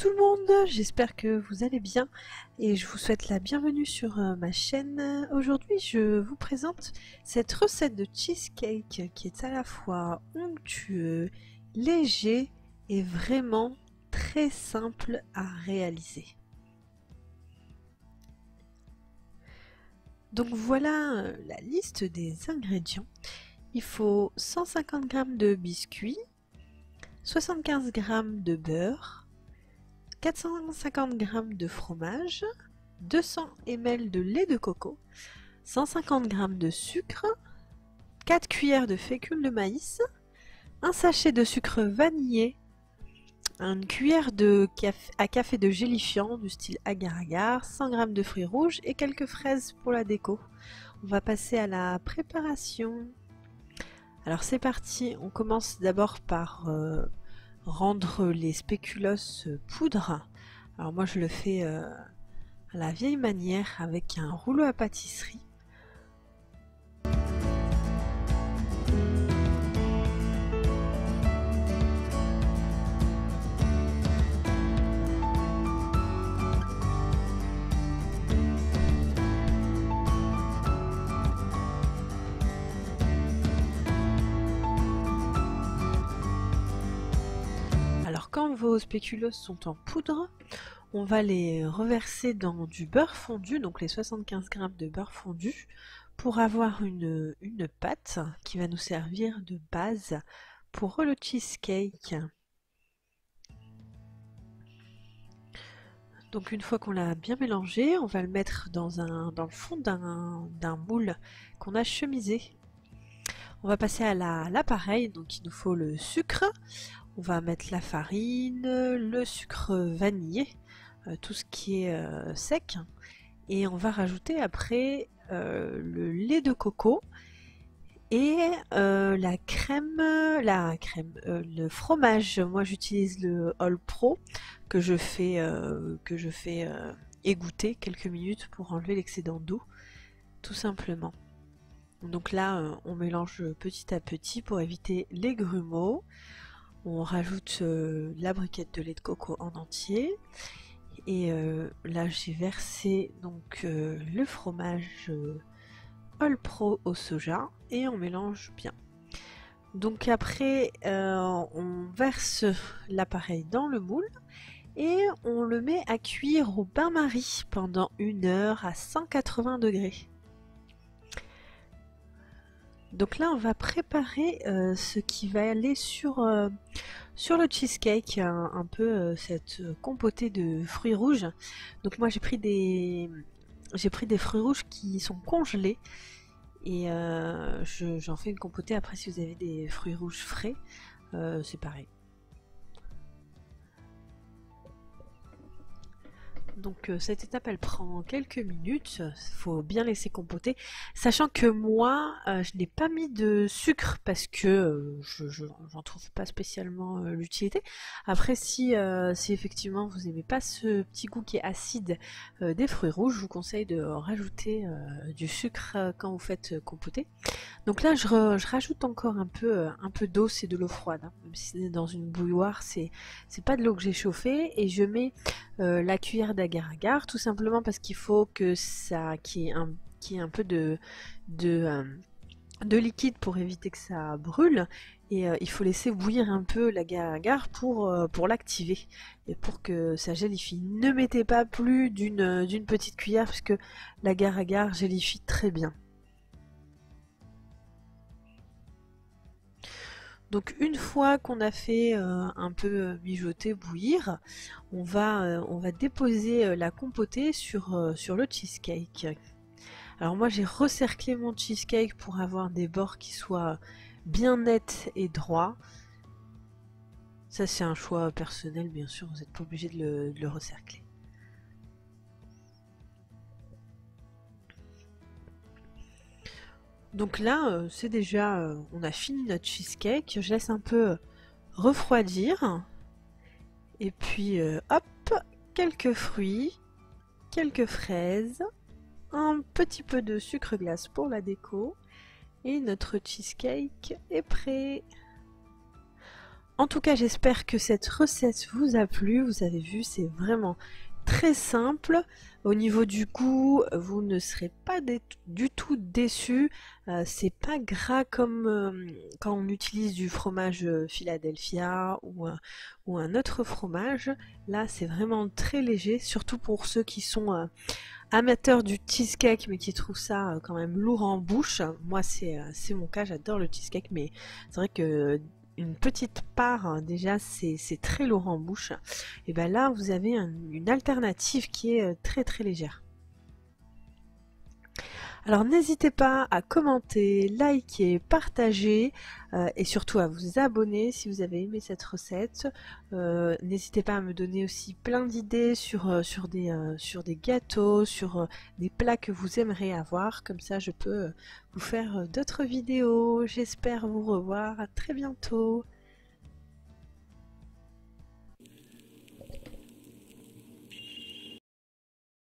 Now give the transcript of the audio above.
tout le monde, j'espère que vous allez bien et je vous souhaite la bienvenue sur euh, ma chaîne. Aujourd'hui je vous présente cette recette de cheesecake qui est à la fois onctueux, léger et vraiment très simple à réaliser. Donc voilà euh, la liste des ingrédients. Il faut 150 g de biscuits, 75 g de beurre, 450 g de fromage, 200 ml de lait de coco, 150 g de sucre, 4 cuillères de fécule de maïs, un sachet de sucre vanillé, une cuillère à café de gélifiant du style agar-agar, 100 g de fruits rouges et quelques fraises pour la déco. On va passer à la préparation. Alors c'est parti, on commence d'abord par euh, rendre les spéculoos poudre. Alors moi je le fais euh, à la vieille manière avec un rouleau à pâtisserie. Quand vos spéculoos sont en poudre, on va les reverser dans du beurre fondu, donc les 75 g de beurre fondu, pour avoir une, pâte qui va nous servir de base pour le cheesecake. Donc une fois qu'on l'a bien mélangé, on va le mettre dans le fond d'un moule qu'on a chemisé. On va passer à l'appareil, donc il nous faut le sucre. On va mettre la farine, le sucre vanillé, euh, tout ce qui est euh, sec. Et on va rajouter après euh, le lait de coco et la crème, la crème, le fromage. Moi j'utilise le All Pro que je fais, que je fais égoutter quelques minutes pour enlever l'excédent d'eau, tout simplement. Donc là, on mélange petit à petit pour éviter les grumeaux. On rajoute euh, la briquette de lait de coco en entier. Et euh, là, j'ai versé donc euh, le fromage All Pro au soja et on mélange bien. Donc après, on verse l'appareil dans le moule et on le met à cuire au bain-marie pendant une heure à 180 degrés. Donc là, on va préparer euh, ce qui va aller sur, euh, le cheesecake, un, peu euh, cette compotée de fruits rouges. Donc moi, j'ai pris des j'ai pris des fruits rouges qui sont congelés et j'en fais une compotée. Après, si vous avez des fruits rouges frais, c'est pareil. Donc euh, cette étape elle prend quelques minutes, il faut bien laisser compoter, sachant que moi euh, je n'ai pas mis de sucre parce que euh, je n'en trouve pas spécialement l'utilité. Après si, si effectivement vous n'aimez pas ce petit goût qui est acide des fruits rouges, je vous conseille de rajouter du sucre quand vous faites compoter. Donc là je, rajoute encore un peu, un peu d'eau, c'est de l'eau froide, hein. même si c'est dans une bouilloire, c'est pas de l'eau que j'ai chauffée et je mets la cuillère d'agave agar tout simplement parce qu'il faut que ça qui ait un, peu de, de, euh, de, liquide pour éviter que ça brûle et euh, il faut laisser bouillir un peu l'agar-agar pour, euh, pour l'activer et pour que ça gélifie. Ne mettez pas plus d'une petite cuillère parce que l'agar-agar gélifie très bien. Donc une fois qu'on a fait euh, un peu mijoter, bouillir, on va, euh, déposer euh, la compotée sur, sur le cheesecake. Alors moi j'ai recerclé mon cheesecake pour avoir des bords qui soient bien nets et droits. Ça c'est un choix personnel bien sûr, vous n'êtes pas obligé de le recercler. Donc là, euh, c'est déjà, euh, on a fini notre cheesecake. Je laisse un peu refroidir. Et puis, euh, hop, quelques fruits, quelques fraises, un petit peu de sucre glace pour la déco. Et notre cheesecake est prêt. En tout cas, j'espère que cette recette vous a plu. Vous avez vu, c'est vraiment très simple. Au niveau du goût, vous ne serez pas du tout déçu. Euh, c'est pas gras comme euh, quand on utilise du fromage euh, Philadelphia ou, ou un autre fromage. Là, c'est vraiment très léger, surtout pour ceux qui sont amateurs du cheesecake mais qui trouvent ça quand même lourd en bouche. Moi, c'est mon cas, j'adore le cheesecake, mais c'est vrai que une petite part, hein, déjà c'est très lourd en bouche, et bien là vous avez une alternative qui est euh, très très légère. Alors n'hésitez pas à commenter, liker, partager euh, et surtout à vous abonner si vous avez aimé cette recette. Euh, n'hésitez pas à me donner aussi plein d'idées sur, sur des gâteaux, sur des plats que vous aimeriez avoir. Comme ça je peux vous faire d'autres vidéos. J'espère vous revoir. À très bientôt.